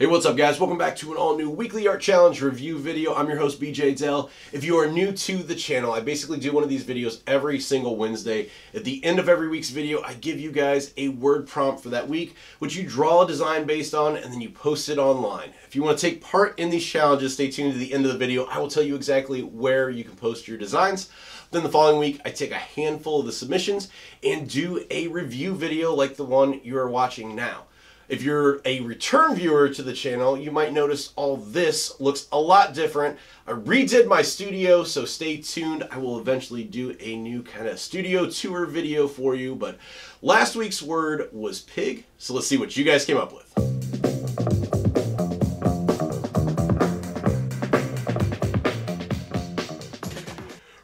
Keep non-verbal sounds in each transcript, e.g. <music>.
Hey, what's up guys? Welcome back to an all new weekly art challenge review video. I'm your host BeeJayDeL. If you are new to the channel, I basically do one of these videos every single Wednesday. At the end of every week's video, I give you guys a word prompt for that week, which you draw a design based on and then you post it online. If you want to take part in these challenges, stay tuned to the end of the video. I will tell you exactly where you can post your designs. Then the following week, I take a handful of the submissions and do a review video like the one you are watching now. If you're a return viewer to the channel, you might notice all this looks a lot different. I redid my studio, so stay tuned. I will eventually do a new kind of studio tour video for you, but last week's word was pig, so let's see what you guys came up with.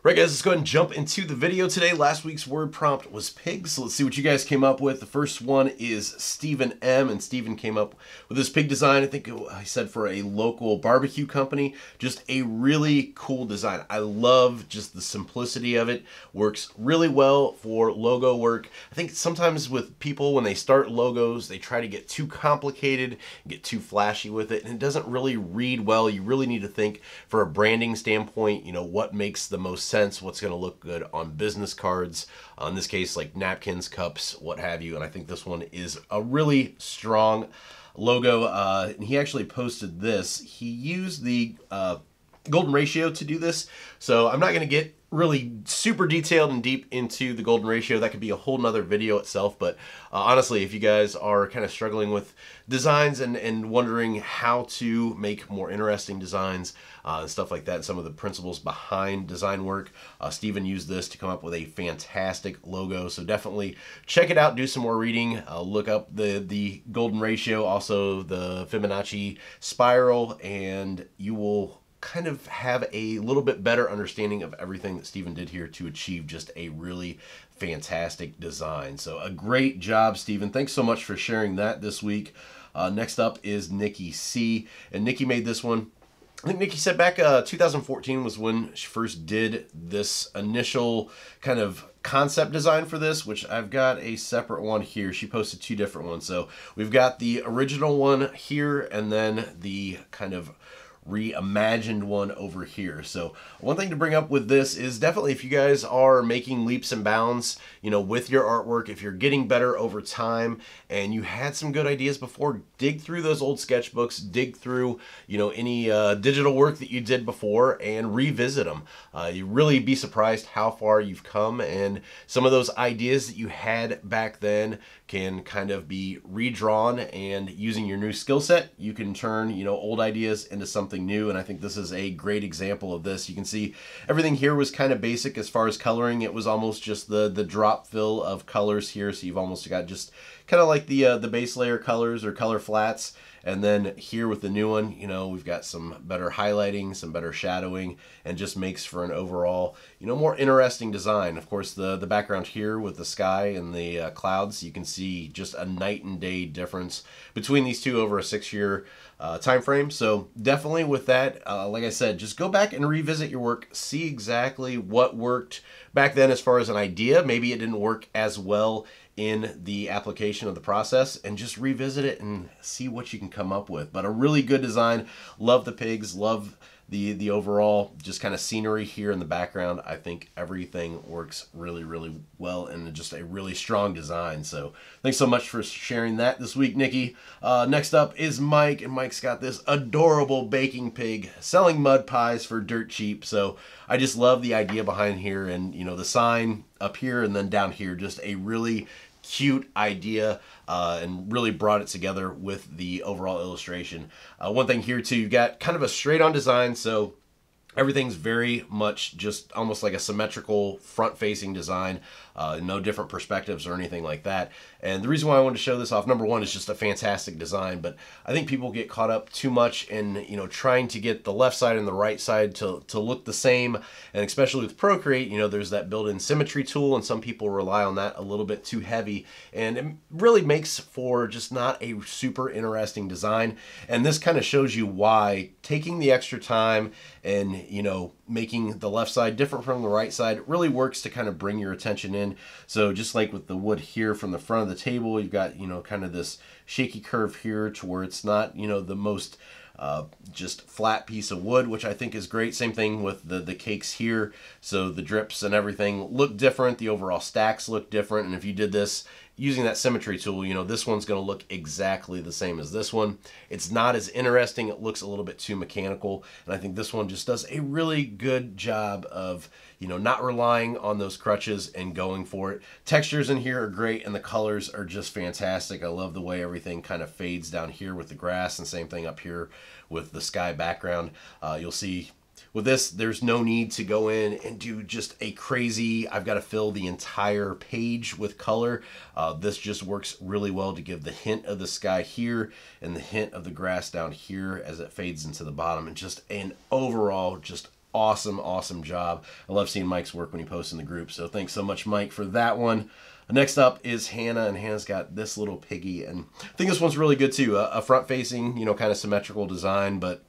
Right guys, let's go ahead and jump into the video today. Last week's word prompt was pig, so let's see what you guys came up with. The first one is Stephen M, and Stephen came up with this pig design, I think I said for a local barbecue company. Just a really cool design. I love just the simplicity of it. Works really well for logo work. I think sometimes with people, when they start logos, they try to get too complicated, get too flashy with it, and it doesn't really read well. You really need to think for a branding standpoint, you know, what makes the most sense what's going to look good on business cards. Uh, in this case, like napkins, cups, what have you. And I think this one is a really strong logo. Uh, and he actually posted this. He used the uh, golden ratio to do this. So I'm not going to get really super detailed and deep into the golden ratio. That could be a whole nother video itself. But uh, honestly, if you guys are kind of struggling with designs and, and wondering how to make more interesting designs uh, and stuff like that, some of the principles behind design work, uh, Stephen used this to come up with a fantastic logo. So definitely check it out, do some more reading, uh, look up the, the golden ratio, also the Fibonacci spiral, and you will kind of have a little bit better understanding of everything that Stephen did here to achieve just a really fantastic design. So a great job, Stephen. Thanks so much for sharing that this week. Uh, next up is Nikki C. And Nikki made this one. I think Nikki said back uh, 2014 was when she first did this initial kind of concept design for this, which I've got a separate one here. She posted two different ones. So we've got the original one here and then the kind of reimagined one over here. So one thing to bring up with this is definitely if you guys are making leaps and bounds, you know, with your artwork, if you're getting better over time and you had some good ideas before, dig through those old sketchbooks, dig through, you know, any uh, digital work that you did before and revisit them. Uh, you really be surprised how far you've come and some of those ideas that you had back then can kind of be redrawn and using your new skill set, you can turn, you know, old ideas into something something new and I think this is a great example of this. You can see everything here was kind of basic as far as coloring. It was almost just the the drop fill of colors here so you've almost got just kind of like the uh, the base layer colors or color flats and then here with the new one, you know, we've got some better highlighting, some better shadowing, and just makes for an overall, you know, more interesting design. Of course, the, the background here with the sky and the uh, clouds, you can see just a night and day difference between these two over a six-year uh, time frame. So definitely with that, uh, like I said, just go back and revisit your work, see exactly what worked back then as far as an idea. Maybe it didn't work as well in the application of the process and just revisit it and see what you can come up with. But a really good design. Love the pigs. Love the the overall just kind of scenery here in the background. I think everything works really really well and just a really strong design. So thanks so much for sharing that this week, Nikki. Uh, next up is Mike, and Mike's got this adorable baking pig selling mud pies for dirt cheap. So I just love the idea behind here and you know the sign up here and then down here. Just a really cute idea uh, and really brought it together with the overall illustration. Uh, one thing here too, you've got kind of a straight on design, so everything's very much just almost like a symmetrical front facing design uh, no different perspectives or anything like that. And the reason why I wanted to show this off, number one, is just a fantastic design, but I think people get caught up too much in, you know, trying to get the left side and the right side to, to look the same. And especially with Procreate, you know, there's that built-in symmetry tool and some people rely on that a little bit too heavy. And it really makes for just not a super interesting design. And this kind of shows you why taking the extra time and you know, making the left side different from the right side really works to kind of bring your attention in. So just like with the wood here from the front of the table, you've got, you know, kind of this shaky curve here to where it's not, you know, the most uh, just flat piece of wood, which I think is great. Same thing with the, the cakes here. So the drips and everything look different. The overall stacks look different. And if you did this using that symmetry tool, you know, this one's going to look exactly the same as this one. It's not as interesting. It looks a little bit too mechanical. And I think this one just does a really good job of, you know, not relying on those crutches and going for it. Textures in here are great and the colors are just fantastic. I love the way everything kind of fades down here with the grass and same thing up here with the sky background. Uh, you'll see with this, there's no need to go in and do just a crazy, I've got to fill the entire page with color. Uh, this just works really well to give the hint of the sky here and the hint of the grass down here as it fades into the bottom. And just an overall, just awesome, awesome job. I love seeing Mike's work when he posts in the group. So thanks so much, Mike, for that one. Next up is Hannah, and Hannah's got this little piggy, and I think this one's really good too. A, front-facing, you know, kind of symmetrical design, but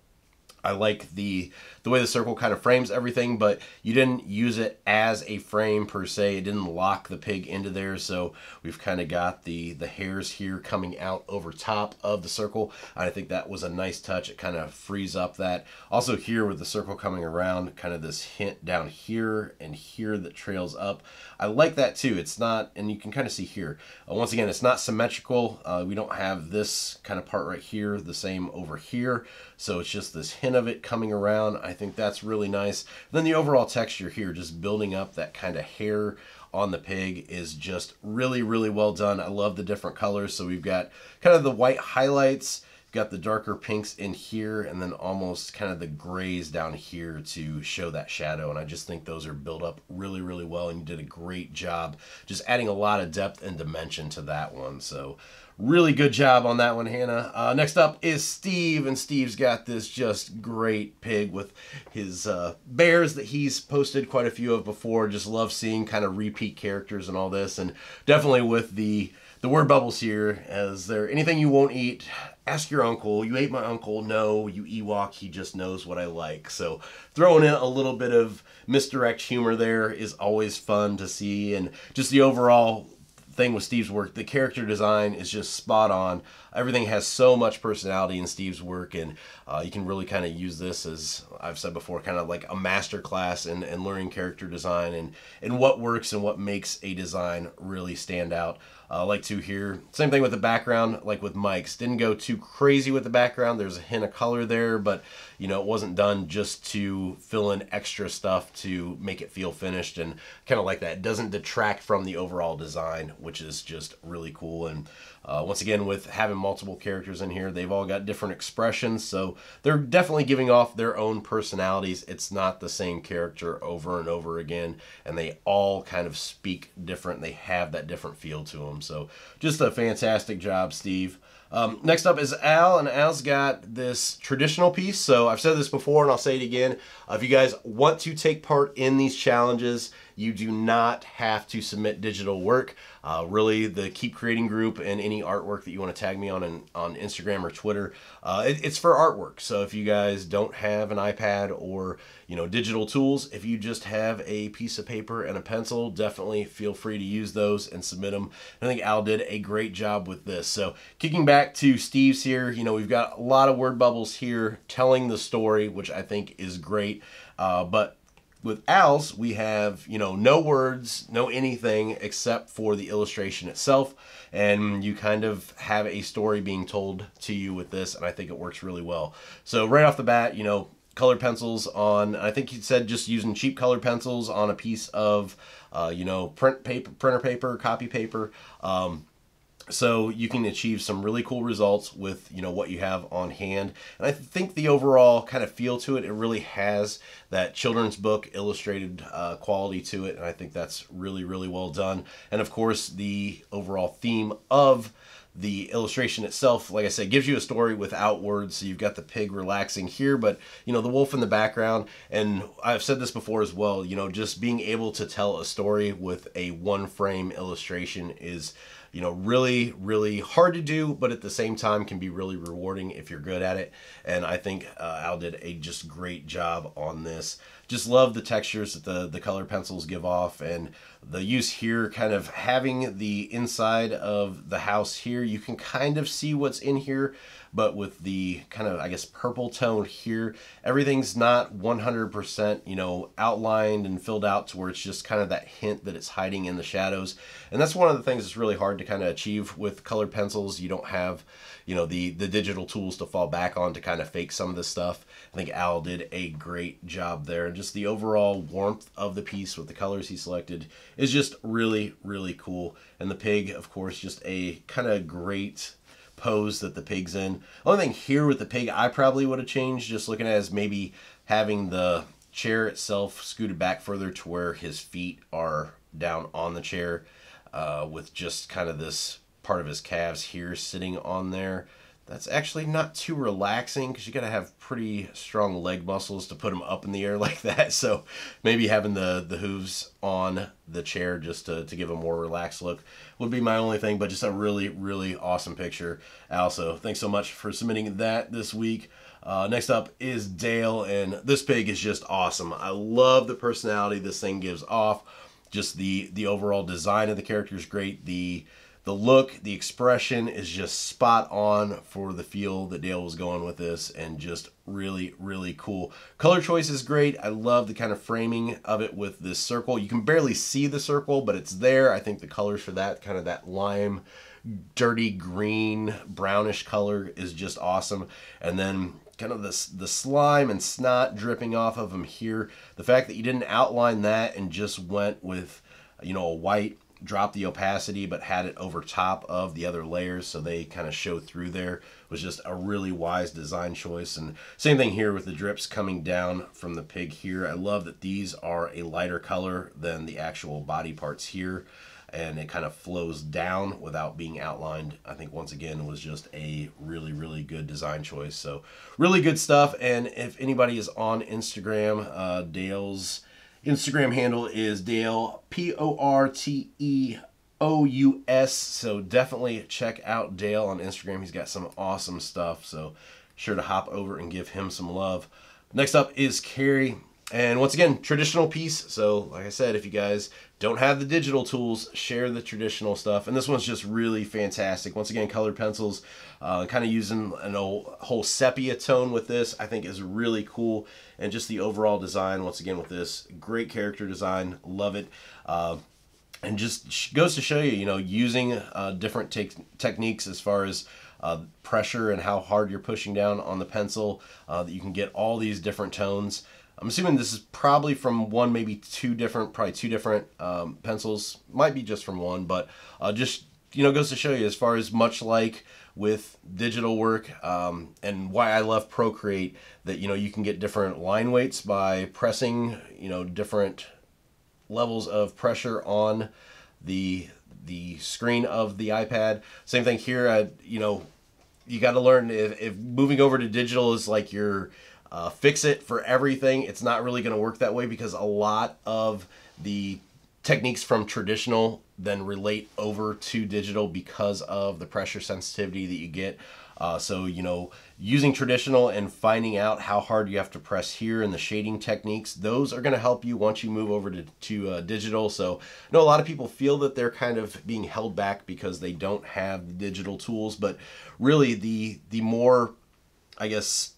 I like the the way the circle kind of frames everything, but you didn't use it as a frame per se. It didn't lock the pig into there, so we've kind of got the the hairs here coming out over top of the circle. I think that was a nice touch. It kind of frees up that. Also here with the circle coming around, kind of this hint down here and here that trails up. I like that too. It's not, and you can kind of see here. Uh, once again, it's not symmetrical. Uh, we don't have this kind of part right here the same over here. So it's just this hint of it coming around. I think that's really nice. Then the overall texture here, just building up that kind of hair on the pig is just really, really well done. I love the different colors. So we've got kind of the white highlights, got the darker pinks in here, and then almost kind of the grays down here to show that shadow. And I just think those are built up really, really well. And you did a great job just adding a lot of depth and dimension to that one. So Really good job on that one, Hannah. Uh, next up is Steve, and Steve's got this just great pig with his uh, bears that he's posted quite a few of before. Just love seeing kind of repeat characters and all this, and definitely with the the word bubbles here. As there anything you won't eat, ask your uncle. You ate my uncle. No, you Ewok. He just knows what I like. So throwing in a little bit of misdirect humor there is always fun to see, and just the overall thing with Steve's work. The character design is just spot on. Everything has so much personality in Steve's work, and uh, you can really kind of use this as I've said before, kind of like a master class in, in learning character design and, and what works and what makes a design really stand out. Uh, like to here, same thing with the background, like with Mike's. Didn't go too crazy with the background. There's a hint of color there, but you know, it wasn't done just to fill in extra stuff to make it feel finished and kind of like that. It doesn't detract from the overall design, which is just really cool. And uh, once again, with having multiple characters in here, they've all got different expressions, so they're definitely giving off their own personalities. It's not the same character over and over again, and they all kind of speak different. They have that different feel to them. So just a fantastic job, Steve. Um, next up is Al, and Al's got this traditional piece. So I've said this before, and I'll say it again. Uh, if you guys want to take part in these challenges, you do not have to submit digital work. Uh, really, the Keep Creating group and any artwork that you want to tag me on in, on Instagram or Twitter, uh, it, it's for artwork. So if you guys don't have an iPad or you know digital tools, if you just have a piece of paper and a pencil, definitely feel free to use those and submit them. I think Al did a great job with this. So kicking back to Steve's here, you know we've got a lot of word bubbles here telling the story, which I think is great. Uh, but with Al's, we have, you know, no words, no anything except for the illustration itself. And you kind of have a story being told to you with this, and I think it works really well. So right off the bat, you know, colored pencils on, I think he said just using cheap colored pencils on a piece of, uh, you know, print paper, printer paper, copy paper. Um, so you can achieve some really cool results with you know what you have on hand. And i think the overall kind of feel to it it really has that children's book illustrated uh, quality to it and i think that's really really well done. And of course the overall theme of the illustration itself like i said gives you a story without words so you've got the pig relaxing here but you know the wolf in the background and i've said this before as well you know just being able to tell a story with a one frame illustration is you know, really, really hard to do, but at the same time can be really rewarding if you're good at it. And I think uh, Al did a just great job on this. Just love the textures that the, the color pencils give off and the use here kind of having the inside of the house here. You can kind of see what's in here, but with the kind of, I guess, purple tone here, everything's not 100%, you know, outlined and filled out to where it's just kind of that hint that it's hiding in the shadows. And that's one of the things that's really hard to kind of achieve with colored pencils. You don't have, you know, the, the digital tools to fall back on to kind of fake some of this stuff. I think Al did a great job there. And just the overall warmth of the piece with the colors he selected is just really, really cool. And the pig, of course, just a kind of great pose that the pig's in. Only thing here with the pig I probably would have changed, just looking at is maybe having the chair itself scooted back further to where his feet are down on the chair uh, with just kind of this part of his calves here sitting on there that's actually not too relaxing because you got to have pretty strong leg muscles to put them up in the air <laughs> like that. So maybe having the, the hooves on the chair just to, to give a more relaxed look would be my only thing, but just a really, really awesome picture. Also, thanks so much for submitting that this week. Uh, next up is Dale, and this pig is just awesome. I love the personality this thing gives off. Just the the overall design of the character is great. The the look, the expression is just spot on for the feel that Dale was going with this and just really, really cool. Color choice is great. I love the kind of framing of it with this circle. You can barely see the circle, but it's there. I think the colors for that, kind of that lime, dirty green, brownish color is just awesome. And then kind of the, the slime and snot dripping off of him here. The fact that you didn't outline that and just went with, you know, a white dropped the opacity but had it over top of the other layers so they kind of show through there was just a really wise design choice. And same thing here with the drips coming down from the pig here. I love that these are a lighter color than the actual body parts here and it kind of flows down without being outlined. I think once again was just a really really good design choice. So really good stuff and if anybody is on Instagram uh, Dale's Instagram handle is Dale, P O R T E O U S. So definitely check out Dale on Instagram. He's got some awesome stuff. So sure to hop over and give him some love. Next up is Kerri. And once again, traditional piece. So, like I said, if you guys don't have the digital tools, share the traditional stuff. And this one's just really fantastic. Once again, colored pencils, uh, kind of using an old, whole sepia tone with this, I think is really cool. And just the overall design, once again, with this, great character design. Love it. Uh, and just goes to show you, you know, using uh, different te techniques as far as uh, pressure and how hard you're pushing down on the pencil, uh, that you can get all these different tones. I'm assuming this is probably from one, maybe two different, probably two different um, pencils. Might be just from one, but uh, just, you know, goes to show you as far as much like with digital work um, and why I love Procreate that, you know, you can get different line weights by pressing, you know, different levels of pressure on the the screen of the iPad. Same thing here. I, you know, you got to learn if, if moving over to digital is like your uh, fix it for everything. It's not really going to work that way because a lot of the techniques from traditional then relate over to digital because of the pressure sensitivity that you get. Uh, so, you know, using traditional and finding out how hard you have to press here and the shading techniques, those are going to help you once you move over to, to uh, digital. So I know a lot of people feel that they're kind of being held back because they don't have the digital tools, but really the, the more, I guess,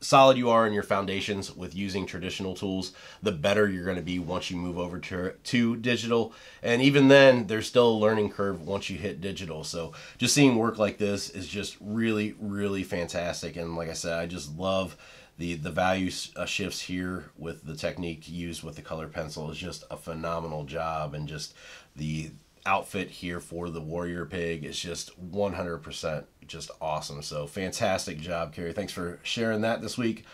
solid you are in your foundations with using traditional tools, the better you're going to be once you move over to, to digital. And even then, there's still a learning curve once you hit digital. So just seeing work like this is just really, really fantastic. And like I said, I just love the, the value uh, shifts here with the technique used with the color pencil is just a phenomenal job. And just the outfit here for the warrior pig is just 100% just awesome. So fantastic job, Kerri. Thanks for sharing that this week.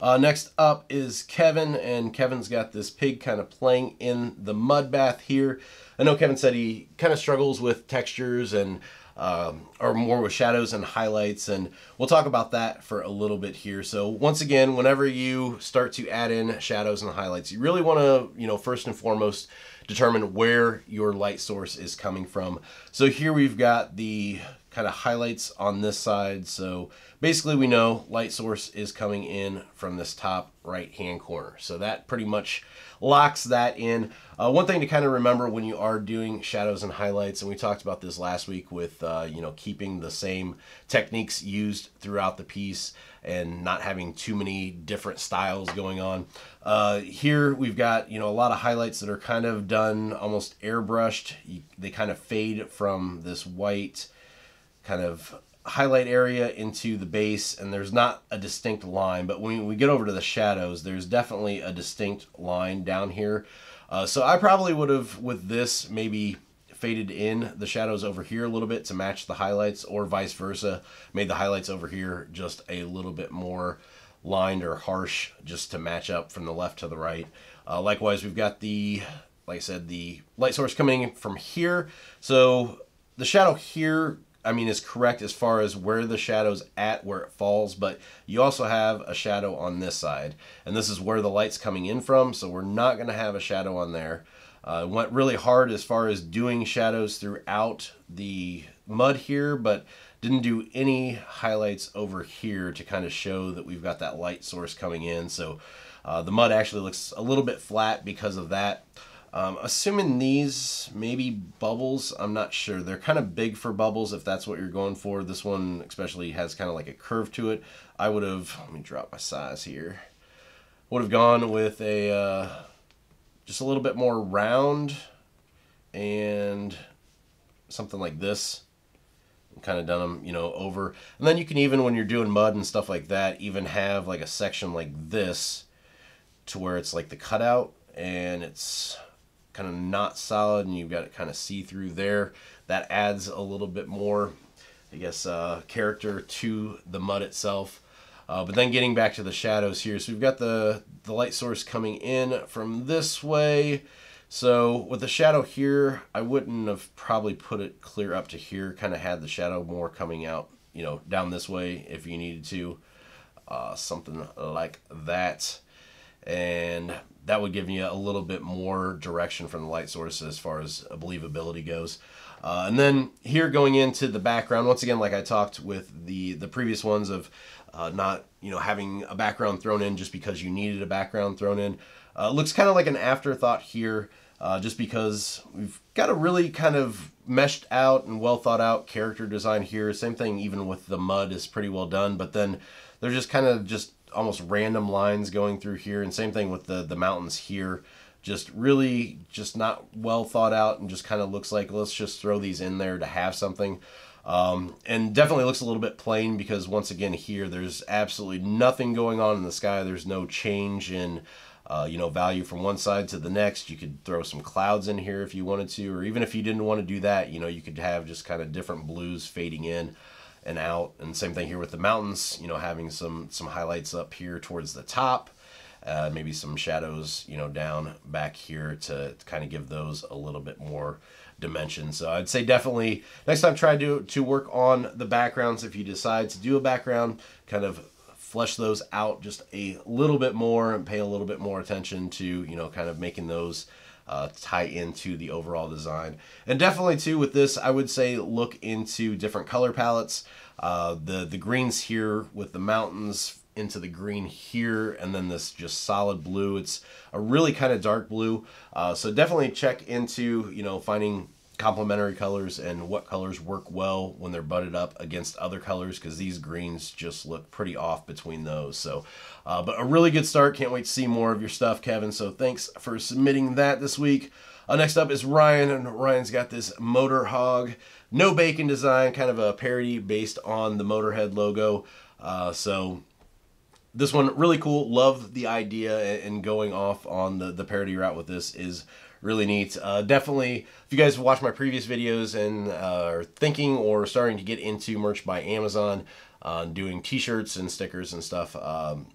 Uh, next up is Kevin, and Kevin's got this pig kind of playing in the mud bath here. I know Kevin said he kind of struggles with textures and um, or more with shadows and highlights and we'll talk about that for a little bit here so once again whenever you start to add in shadows and highlights you really want to you know first and foremost determine where your light source is coming from. So here we've got the kind of highlights on this side. So basically we know light source is coming in from this top right hand corner so that pretty much locks that in. Uh, one thing to kind of remember when you are doing shadows and highlights, and we talked about this last week with, uh, you know, keeping the same techniques used throughout the piece and not having too many different styles going on. Uh, here we've got, you know, a lot of highlights that are kind of done almost airbrushed. You, they kind of fade from this white kind of highlight area into the base and there's not a distinct line but when we get over to the shadows there's definitely a distinct line down here. Uh, so I probably would have with this maybe faded in the shadows over here a little bit to match the highlights or vice versa made the highlights over here just a little bit more lined or harsh just to match up from the left to the right. Uh, likewise we've got the like I said the light source coming from here. So the shadow here I mean, is correct as far as where the shadow's at, where it falls, but you also have a shadow on this side. And this is where the light's coming in from, so we're not going to have a shadow on there. Uh, went really hard as far as doing shadows throughout the mud here, but didn't do any highlights over here to kind of show that we've got that light source coming in. So uh, the mud actually looks a little bit flat because of that. Um, assuming these maybe bubbles, I'm not sure. They're kind of big for bubbles if that's what you're going for. This one especially has kind of like a curve to it. I would have, let me drop my size here. Would have gone with a, uh, just a little bit more round and something like this. Kind of done them, you know, over. And then you can even, when you're doing mud and stuff like that, even have like a section like this to where it's like the cutout and it's kind of not solid and you've got it kind of see through there. That adds a little bit more, I guess, uh, character to the mud itself. Uh, but then getting back to the shadows here, so we've got the, the light source coming in from this way. So with the shadow here, I wouldn't have probably put it clear up to here, kind of had the shadow more coming out, you know, down this way if you needed to, uh, something like that. And that would give you a little bit more direction from the light source as far as believability goes. Uh, and then here going into the background, once again, like I talked with the, the previous ones of uh, not, you know, having a background thrown in just because you needed a background thrown in. Uh, looks kind of like an afterthought here, uh, just because we've got a really kind of meshed out and well thought out character design here. Same thing even with the mud is pretty well done, but then they're just kind of just almost random lines going through here and same thing with the the mountains here. Just really just not well thought out and just kind of looks like let's just throw these in there to have something. Um, and definitely looks a little bit plain because once again here there's absolutely nothing going on in the sky. There's no change in uh, you know value from one side to the next. You could throw some clouds in here if you wanted to or even if you didn't want to do that you know you could have just kind of different blues fading in and out. And same thing here with the mountains, you know, having some, some highlights up here towards the top, uh, maybe some shadows, you know, down back here to, to kind of give those a little bit more dimension. So I'd say definitely next time try to, to work on the backgrounds. If you decide to do a background, kind of flesh those out just a little bit more and pay a little bit more attention to, you know, kind of making those uh, tie into the overall design. And definitely too with this, I would say look into different color palettes. Uh, the, the greens here with the mountains into the green here and then this just solid blue. It's a really kind of dark blue. Uh, so definitely check into, you know, finding complementary colors and what colors work well when they're butted up against other colors because these greens just look pretty off between those. So, uh, but a really good start. Can't wait to see more of your stuff, Kevin. So thanks for submitting that this week. Uh, next up is Ryan, and Ryan's got this Motor Hog, no bacon design, kind of a parody based on the Motorhead logo. Uh, so this one really cool. Love the idea and going off on the, the parody route with this is really neat. Uh, definitely, if you guys watch my previous videos and uh, are thinking or starting to get into merch by Amazon, uh, doing t-shirts and stickers and stuff, um,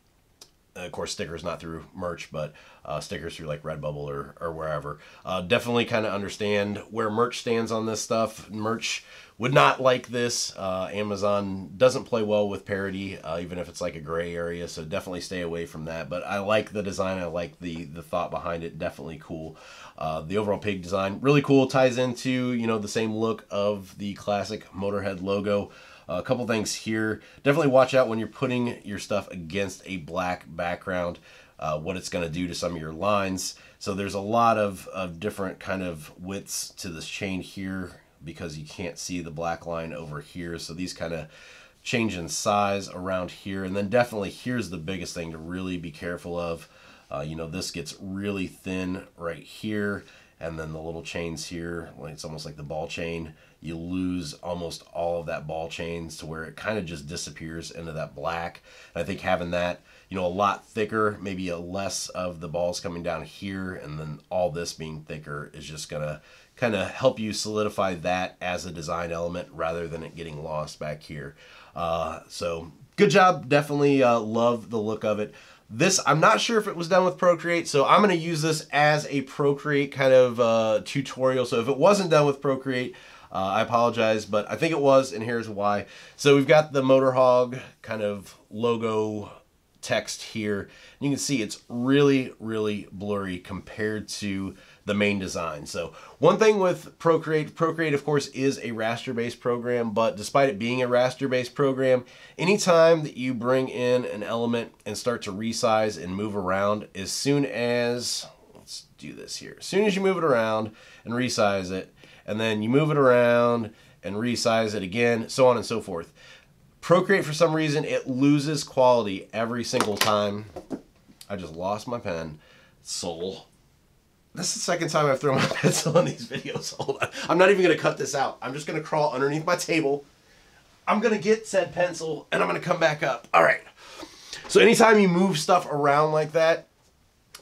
of course, stickers not through merch, but uh, stickers through like Redbubble or, or wherever. Uh, definitely kind of understand where merch stands on this stuff. Merch would not like this. Uh, Amazon doesn't play well with parody, uh, even if it's like a gray area. So definitely stay away from that. But I like the design. I like the the thought behind it. Definitely cool. Uh, the overall pig design really cool. Ties into you know the same look of the classic Motorhead logo. Uh, a couple things here. Definitely watch out when you're putting your stuff against a black background. Uh, what it's going to do to some of your lines. So there's a lot of, of different kind of widths to this chain here because you can't see the black line over here. So these kind of change in size around here. And then definitely here's the biggest thing to really be careful of. Uh, you know, this gets really thin right here. And then the little chains here, it's almost like the ball chain. You lose almost all of that ball chains to where it kind of just disappears into that black. And I think having that, you know, a lot thicker, maybe a less of the balls coming down here, and then all this being thicker is just gonna kind of help you solidify that as a design element rather than it getting lost back here. Uh, so good job. Definitely uh, love the look of it. This, I'm not sure if it was done with Procreate, so I'm going to use this as a Procreate kind of uh, tutorial. So if it wasn't done with Procreate, uh, I apologize, but I think it was, and here's why. So we've got the Motorhog kind of logo text here. You can see it's really, really blurry compared to the main design. So one thing with Procreate, Procreate of course is a raster-based program, but despite it being a raster-based program, anytime that you bring in an element and start to resize and move around, as soon as, let's do this here, as soon as you move it around and resize it, and then you move it around and resize it again, so on and so forth. Procreate, for some reason, it loses quality every single time. I just lost my pen. Soul. This is the second time I've thrown my <laughs> pencil in these videos. Hold on. I'm not even going to cut this out. I'm just going to crawl underneath my table. I'm going to get said pencil, and I'm going to come back up. All right. So anytime you move stuff around like that,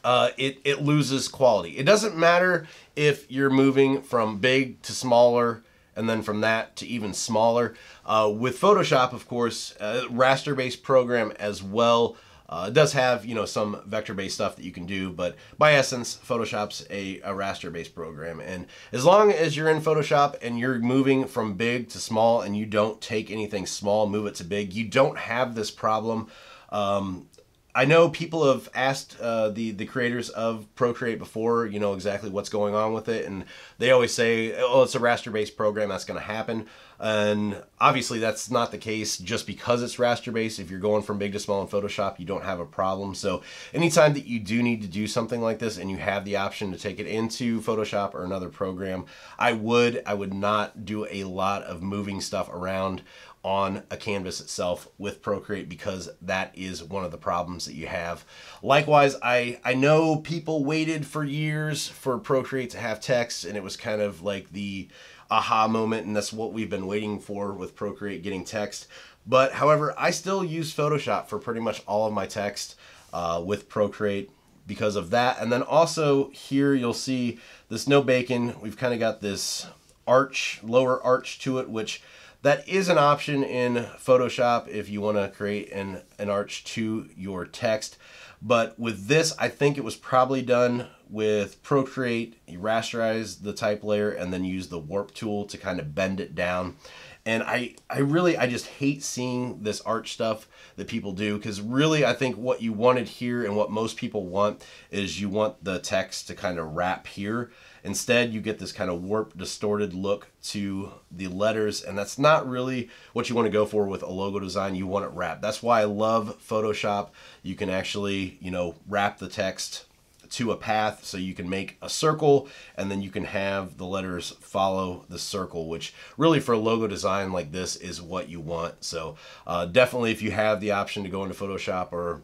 uh, it, it loses quality. It doesn't matter if you're moving from big to smaller, and then from that to even smaller. Uh, with Photoshop, of course, uh, raster-based program as well. Uh, it does have, you know, some vector-based stuff that you can do, but by essence, Photoshop's a, a raster-based program. And as long as you're in Photoshop and you're moving from big to small and you don't take anything small, move it to big, you don't have this problem. Um, I know people have asked uh, the the creators of Procreate before, you know exactly what's going on with it, and they always say, "Oh, it's a raster-based program. That's going to happen." And obviously, that's not the case. Just because it's raster-based, if you're going from big to small in Photoshop, you don't have a problem. So, anytime that you do need to do something like this, and you have the option to take it into Photoshop or another program, I would I would not do a lot of moving stuff around on a canvas itself with Procreate because that is one of the problems that you have. Likewise, I, I know people waited for years for Procreate to have text and it was kind of like the aha moment and that's what we've been waiting for with Procreate getting text. But however, I still use Photoshop for pretty much all of my text uh, with Procreate because of that. And then also here you'll see this no bacon. We've kind of got this arch, lower arch to it, which that is an option in Photoshop if you want to create an, an arch to your text. But with this, I think it was probably done with Procreate. You rasterize the type layer and then use the warp tool to kind of bend it down. And I, I really, I just hate seeing this arch stuff that people do because really I think what you wanted here and what most people want is you want the text to kind of wrap here. Instead, you get this kind of warped, distorted look to the letters, and that's not really what you want to go for with a logo design. You want it wrapped. That's why I love Photoshop. You can actually, you know, wrap the text to a path so you can make a circle and then you can have the letters follow the circle which really for a logo design like this is what you want so uh, definitely if you have the option to go into Photoshop or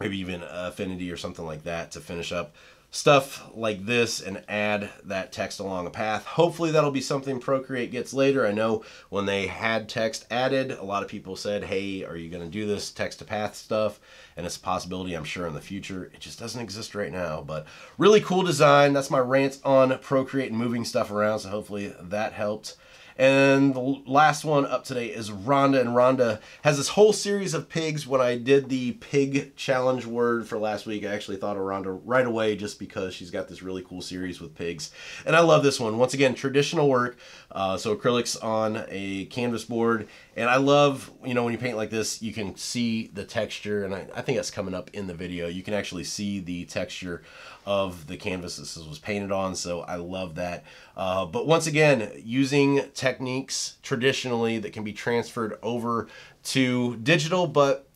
maybe even Affinity or something like that to finish up stuff like this and add that text along a path. Hopefully that'll be something Procreate gets later. I know when they had text added, a lot of people said, hey, are you going to do this text to path stuff? And it's a possibility, I'm sure, in the future. It just doesn't exist right now. But really cool design. That's my rant on Procreate and moving stuff around. So hopefully that helped. And the last one up today is Rhonda. And Rhonda has this whole series of pigs. When I did the pig challenge word for last week, I actually thought of Rhonda right away just because she's got this really cool series with pigs. And I love this one. Once again, traditional work. Uh, so acrylics on a canvas board. And I love, you know, when you paint like this, you can see the texture. And I, I think that's coming up in the video. You can actually see the texture of the canvas this was painted on. So I love that. Uh, but once again, using techniques traditionally that can be transferred over to digital, but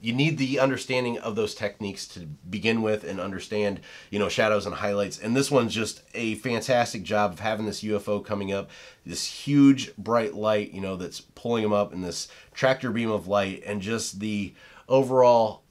you need the understanding of those techniques to begin with and understand, you know, shadows and highlights. And this one's just a fantastic job of having this UFO coming up, this huge bright light, you know, that's pulling them up in this tractor beam of light and just the overall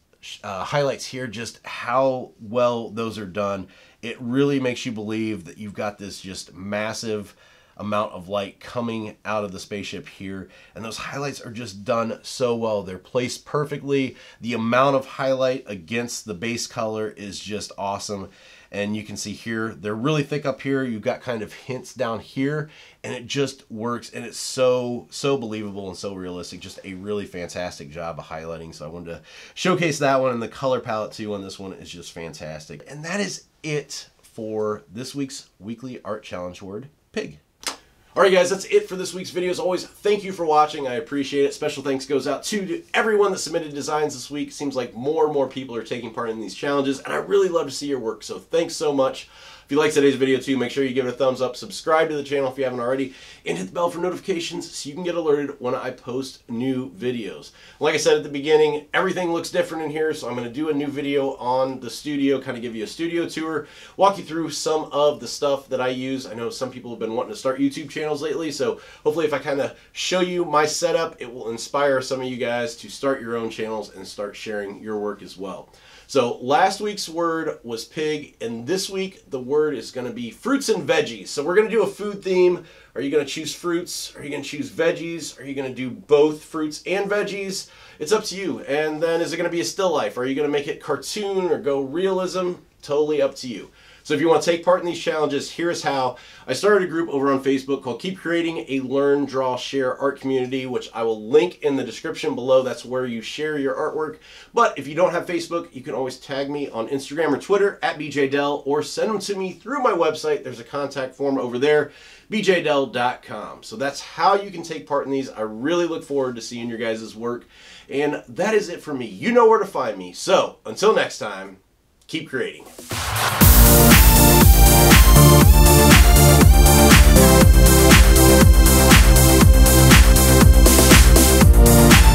uh, highlights here, just how well those are done. It really makes you believe that you've got this just massive amount of light coming out of the spaceship here. And those highlights are just done so well. They're placed perfectly. The amount of highlight against the base color is just awesome. And you can see here, they're really thick up here. You've got kind of hints down here and it just works. And it's so, so believable and so realistic. Just a really fantastic job of highlighting. So I wanted to showcase that one and the color palette too on this one is just fantastic. And that is it for this week's weekly art challenge word, pig. Alright guys, that's it for this week's video. As always, thank you for watching. I appreciate it. Special thanks goes out to everyone that submitted designs this week. Seems like more and more people are taking part in these challenges, and I really love to see your work, so thanks so much. If you liked today's video too, make sure you give it a thumbs up, subscribe to the channel if you haven't already, and hit the bell for notifications so you can get alerted when I post new videos. Like I said at the beginning, everything looks different in here, so I'm going to do a new video on the studio, kind of give you a studio tour, walk you through some of the stuff that I use. I know some people have been wanting to start YouTube channels lately, so hopefully if I kind of show you my setup, it will inspire some of you guys to start your own channels and start sharing your work as well. So last week's word was pig, and this week the word is going to be fruits and veggies. So we're going to do a food theme. Are you going to choose fruits? Are you going to choose veggies? Are you going to do both fruits and veggies? It's up to you. And then is it going to be a still life? Are you going to make it cartoon or go realism? Totally up to you. So if you want to take part in these challenges, here's how. I started a group over on Facebook called Keep Creating a Learn, Draw, Share Art Community, which I will link in the description below. That's where you share your artwork. But if you don't have Facebook, you can always tag me on Instagram or Twitter at beejaydel or send them to me through my website. There's a contact form over there, beejaydel.com. So that's how you can take part in these. I really look forward to seeing your guys' work. And that is it for me. You know where to find me. So until next time, keep creating.